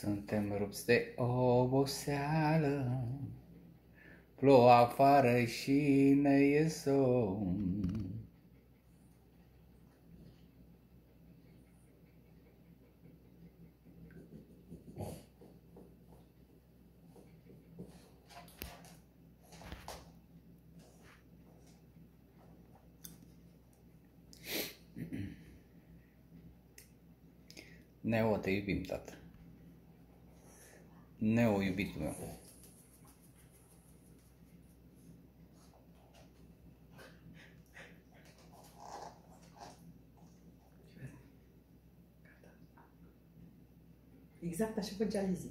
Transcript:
Suntem rupți de oboseală, plouă afară și ne e somn. Neo, te iubim, tată. Neo, iubitul meu. Exact așa făcea Lizzie.